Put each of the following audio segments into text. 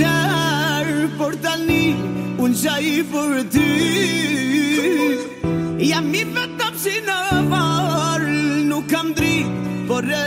qarë Por tani unë qa i për ty Jam i vetëm që në varë Nuk kam dritë, por e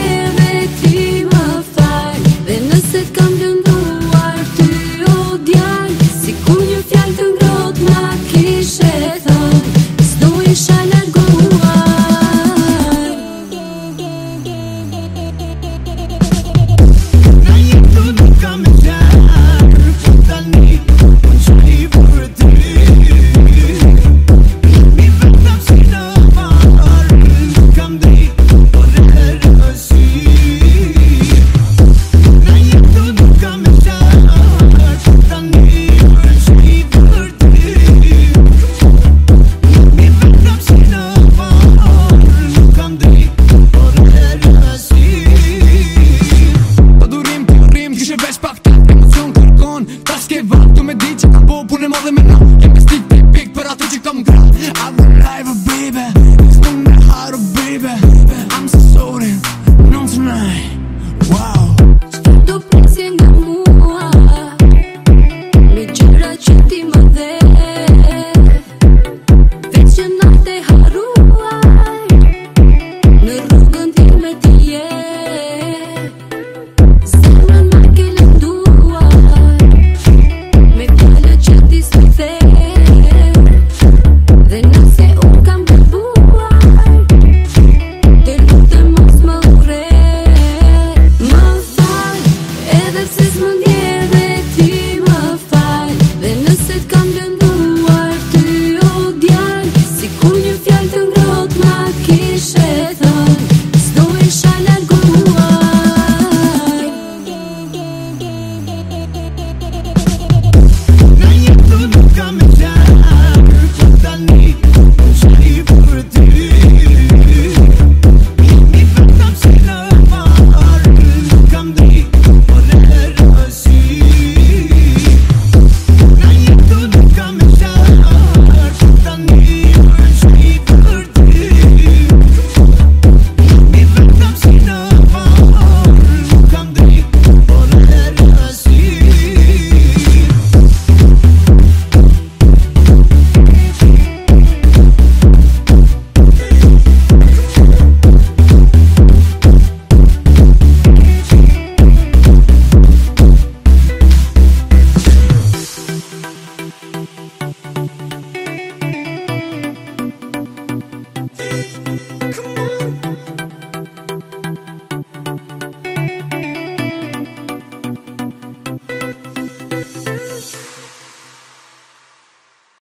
I'm alive, baby need